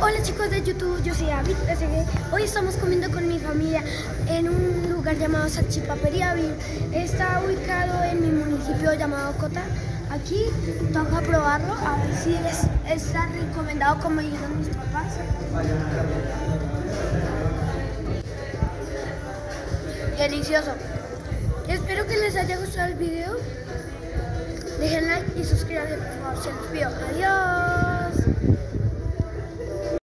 Hola chicos de YouTube, yo soy David, así que hoy estamos comiendo con mi familia en un lugar llamado Salchipapería Está ubicado en mi municipio llamado Cota. Aquí toca probarlo, a ver si es, está recomendado como dijeron mis papás. Delicioso. Espero que les haya gustado el video. Dejen like y suscríbanse por favor, se los pido. Adiós.